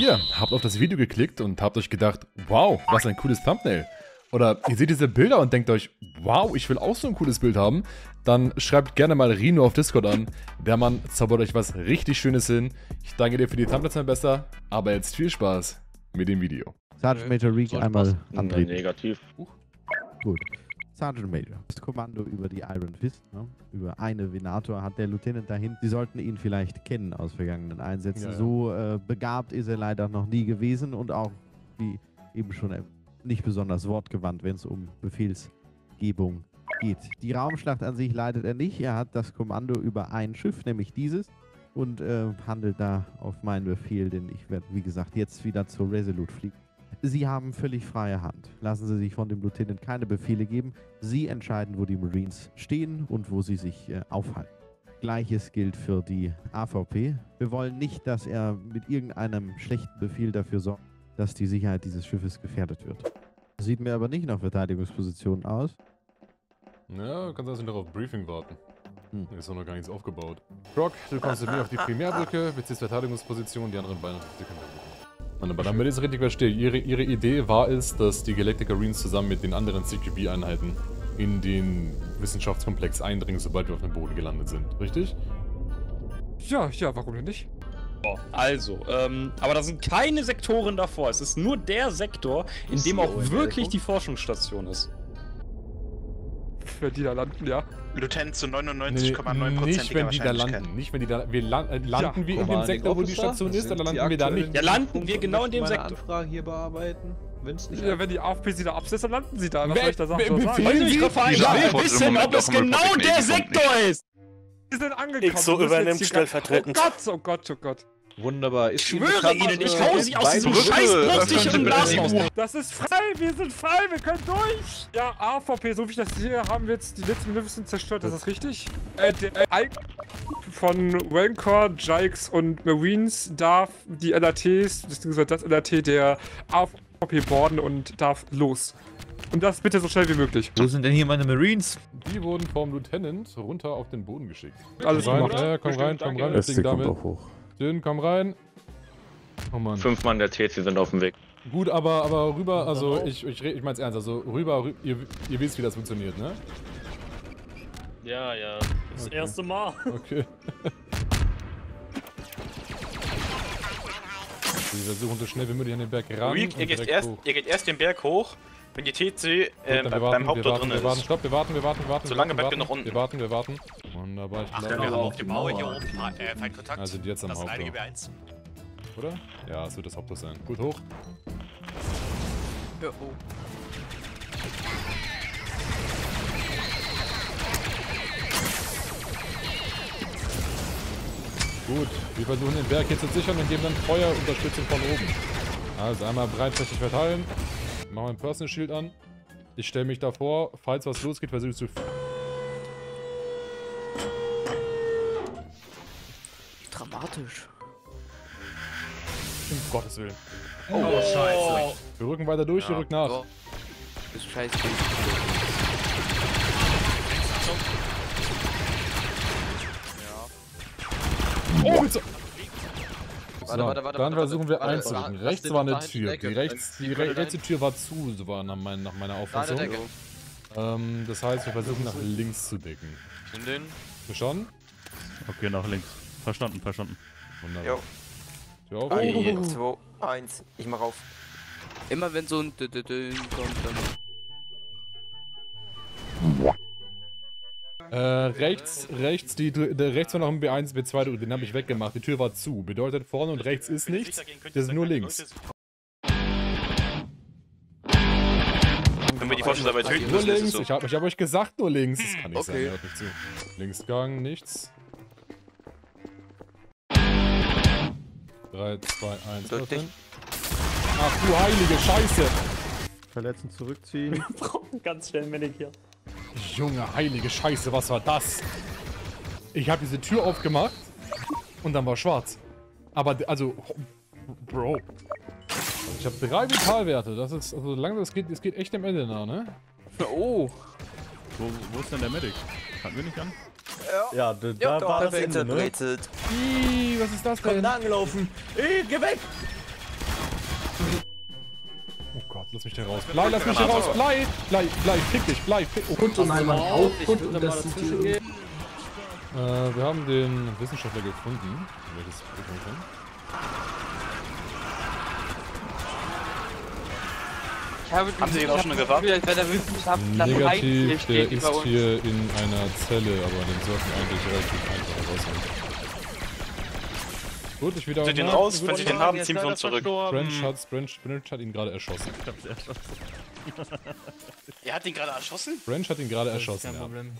Ihr habt auf das Video geklickt und habt euch gedacht, wow, was ein cooles Thumbnail. Oder ihr seht diese Bilder und denkt euch, wow, ich will auch so ein cooles Bild haben. Dann schreibt gerne mal Rino auf Discord an. Der Mann zaubert euch was richtig Schönes hin. Ich danke dir für die Thumbnails, mein Bester. Aber jetzt viel Spaß mit dem Video. Sergeant Major Reek einmal antreten. Negativ. Gut. Sergeant Major. Das Kommando über die Iron Fist, ne? über eine Venator hat der Lieutenant dahin. Sie sollten ihn vielleicht kennen aus vergangenen Einsätzen. Ja, ja. So äh, begabt ist er leider noch nie gewesen und auch, wie eben schon nicht besonders wortgewandt, wenn es um Befehlsgebung geht. Die Raumschlacht an sich leitet er nicht. Er hat das Kommando über ein Schiff, nämlich dieses, und äh, handelt da auf meinen Befehl, denn ich werde, wie gesagt, jetzt wieder zur Resolute fliegen. Sie haben völlig freie Hand. Lassen Sie sich von dem Lieutenant keine Befehle geben. Sie entscheiden, wo die Marines stehen und wo sie sich äh, aufhalten. Gleiches gilt für die AVP. Wir wollen nicht, dass er mit irgendeinem schlechten Befehl dafür sorgt, dass die Sicherheit dieses Schiffes gefährdet wird. Sieht mir aber nicht nach Verteidigungspositionen aus. Ja, du kannst also noch auf Briefing warten. Hm. Ist doch noch gar nichts aufgebaut. Brock, du kommst mit mir auf die Primärbrücke, beziehst Verteidigungsposition, die anderen beiden die können Mann, aber damit ich es richtig verstehe, ihre, ihre Idee war es, dass die Galactic Marines zusammen mit den anderen CQB-Einheiten in den Wissenschaftskomplex eindringen, sobald wir auf dem Boden gelandet sind. Richtig? Ja, ja, warum denn nicht? Also, ähm, aber da sind keine Sektoren davor. Es ist nur der Sektor, in dem auch wirklich die Forschungsstation ist. Für die da landen, ja. Lieutenant zu Nee, 99,9% nicht wenn die da landen. Nicht wenn die da. Wir lan äh, landen wir in dem Sektor, wo die Station ist, oder landen wir da nicht? Ja, landen wir genau in dem Sektor. Anfrage hier bearbeiten, wenn nicht ja. Wenn die AFP sie da absetzt, dann landen sie da. Was soll ich da sagen? Wollen Sie Ja, vor wissen, ob es genau der Sektor ist. Wir sind angekommen. Wir müssen übernimmt hier- stellvertretend. Oh Gott, oh Gott, oh Gott. Wunderbar. Ich Ist schwöre bekannt, Ihnen, ich äh, hau Sie aus diesem scheiß öffnen Glashaus. Das ist frei, wir sind frei, wir können durch. Ja, AVP, so wie ich das sehe, haben wir jetzt die letzten Magnificent zerstört, ist das richtig? Äh, der äh, von Rancor, Jikes und Marines darf die LATs, beziehungsweise das LAT der AVP boarden und darf los. Und das bitte so schnell wie möglich. Wo sind denn hier meine Marines? Die wurden vom Lieutenant runter auf den Boden geschickt. Alles rein, gemacht. ja, komm rein, komm rein, das Ding damit. Dünn, komm rein. Oh Mann. Fünf Mann der TC sind auf dem Weg. Gut, aber, aber rüber, also ich, ich, ich mein's ernst, also rüber, rü ihr, ihr wisst, wie das funktioniert, ne? Ja, ja. Das Okay. erste Mal. Okay. Wir versuchen so schnell wie möglich an den Berg ran. Reek, ihr und geht, erst, hoch. ihr geht erst den Berg hoch, wenn die TC Gut, äh, wir beim warten, Haupttor wir warten, drin wir warten, ist. stopp, wir warten, wir warten, wir warten. So wir lange warten, bleibt ihr noch unten. Wir warten, wir warten. Wunderbar, ich Ach, glaube, wir auf die Mauer hier oben. Äh, Feindkontakt. Also jetzt am das sind Haupttor. einige B1. Oder? Ja, es wird das Haupttor sein. Gut, hoch. Gut, wir versuchen den Berg hier zu sichern und geben dann Feuerunterstützung von oben. Also einmal breitflächig verteilen. Machen wir ein Personal Shield an. Ich stelle mich davor, falls was losgeht, versuche ich zu... Dramatisch. Um Gottes Willen. Oh, scheiße. Wir rücken weiter durch, wir rücken nach. Oh. Das ist scheiße. Oh, bitte! Warte, So, warte, warte, dann warte, versuchen wir einzurücken. Rechts war eine Tür. Die, weg. rechts, die re rechte Tür war zu, so war nach, mein, nach meiner Auffassung. Ähm, das heißt, wir versuchen nach links zu decken. In den. Schon? Okay, nach links. Verstanden, verstanden. Wunderbar. Jo. 3, 2, 1. Ich mach auf. Immer wenn so ein Dö -Dö -Dö kommt, dann. Äh, rechts, rechts, die, der, rechts war noch ein B1, B2, den habe ich weggemacht. Die Tür war zu. Bedeutet, vorne und rechts ist nichts. Das ist nur links. Wenn wir die Forschungsarbeit töten Nur müssen, ist es links. Ich habe hab euch gesagt, nur links. Das kann nicht sein, Okay. hört nicht zu. Linksgang, nichts. 3, 2, 1, Drück dich. öffnen. Ach du heilige Scheiße! Verletzen zurückziehen. Ganz schnell Medic hier. Junge heilige Scheiße, was war das? Ich habe diese Tür aufgemacht und dann war schwarz. Aber, also, Bro. Ich habe drei Vitalwerte. Das ist, also langsam, das geht, das geht echt am Ende nah, ne? Oh. Wo, wo ist denn der Medic? Hatten wir nicht an? Ja, ja da, ja, war das Ende, ne? Ih, was ist das denn? Komm, angelaufen. Ih, geh weg! Oh Gott, lass mich da raus. Blei, lass mich da raus. Blei, Blei, Blei, fick dich, Blei, fick. Oh, und nein, man auch. Das ist die... Äh, wir haben den Wissenschaftler gefunden. Welches Buch Ich habe Haben Sie ihn auch schon gewartet? Bei der Wissenschaftler Negativ, der steht ist über uns. hier in einer Zelle, aber den sollten eigentlich relativ einfach rausholen. Gut, ich wieder. Wenn Sie den na, raus, wenn Sie den haben, ziehen wir uns zurück. Branch hat, Branch, Branch hat ihn gerade erschossen. Er hat ihn gerade erschossen? Branch hat ihn gerade erschossen, Kein ja. Problem.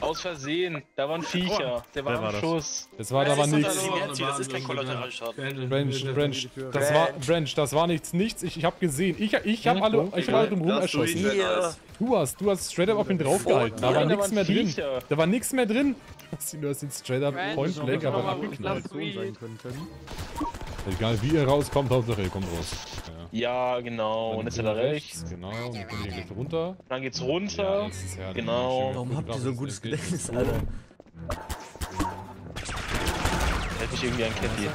Aus Versehen. Da waren Viecher. Der war war das? Schuss. Es war Das aber ist doch nichts. das ist kein Kollateralschaden. Branch, Branch, das war, Branch, das war nichts, nichts. Ich, ich hab gesehen. Ich, ich hab alle, ich hab alle drumherum erschossen. Du hast, du hast straight up auf ihn draufgehalten. Da war da nichts mehr drin. Da war nichts mehr drin. Du hast ihn straight up point blank mal, abgeknallt. Egal wie ihr rauskommt, Hauptsache ihr kommt raus. Ja. Ja, genau. Und jetzt ist er da rechts. Genau, und dann können wir gleich runter. Dann geht's Ja, runter. das ist herrlich. Genau. Schön Warum habt ihr so ein gutes. Gedächtnis, Alter? Hätte ich irgendwie ein Käppi. Ja?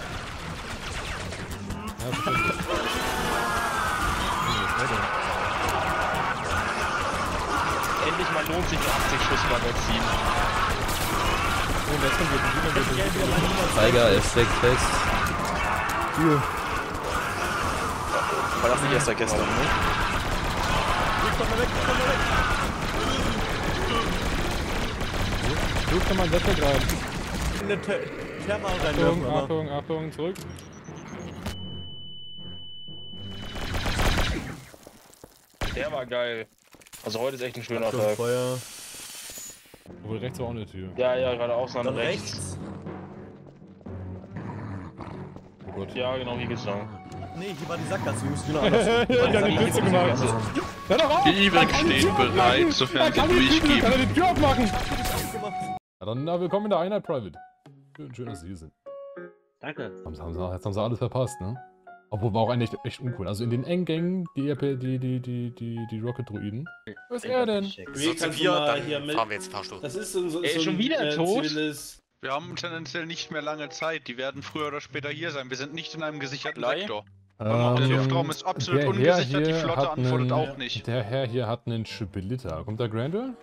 Endlich mal lohnt sich ein 80 Schuss Magazin. Oh, kommt jetzt wieder. Tiger, er steckt fest. War das nicht erst der gestern, ne? Gut, kann man das rein. In der Thermal Achtung, reinwerfen, aber... Achtung, Achtung, zurück. Der war geil. Also heute ist echt ein schöner Achtung, Tag. Feuer. Obwohl rechts war auch eine Tür. Ja, ja, gerade auch dann rechts. rechts. Oh Gott. Ja, genau, hier geht's lang. Nee, hier war die Sackgasse, Jungs. Genau andersrum. Ja, die hat die Pizza gemacht. Hör doch auf! Die die stehen bereit, sofern sie kann die Tür- durchgeben. Kann er die Tür aufmachen? Ja, dann na, willkommen in der Einheit Private. Schön, schön, dass Sie hier sind. Danke. Haben sie, haben sie, jetzt haben sie alles verpasst, ne? Obwohl war auch eigentlich echt uncool. Also in den engen Gängen, die, die, die, die, die, die Rocket-Druiden. Was ist er denn? Wie kannst du mal hier mit... fahren wir jetzt Fahrstuhl. Das ist so, so, Ey, so schon ein, wieder äh, tot? ziviles... Wir haben tendenziell nicht mehr lange Zeit. Die werden früher oder später hier sein. Wir sind nicht in einem gesicherten Blei? Sektor. Der Luftraum ist absolut Ähm, der Herr ungesichert, die hier Flotte hat antwortet einen- auch nicht. Der Herr hier hat einen Splitter. Kommt da Grandel?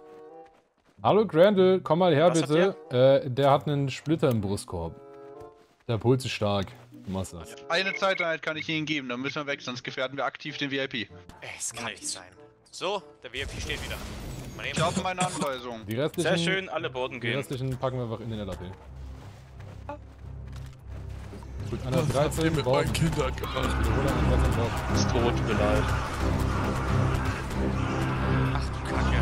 Hallo Grandel, komm mal her Was hat bitte. Äh, der hat einen Splitter im Brustkorb. Der Puls ist stark. Du machst das. Eine Zeiteinheit kann ich Ihnen geben, dann müssen wir weg, sonst gefährden wir aktiv den VIP. Es kann nicht sein. So, der VIP steht wieder. Ich habe meine Anweisung. Die restlichen, Sehr schön, alle Borden die gehen. restlichen packen wir einfach in den LAP. Gut, einer 13 braucht. Ich wiederhole, einer 13 braucht. Ist tot, tut mir leid. Ach du Kacke.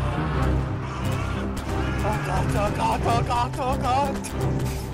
Oh Gott, oh Gott, oh Gott, oh Gott.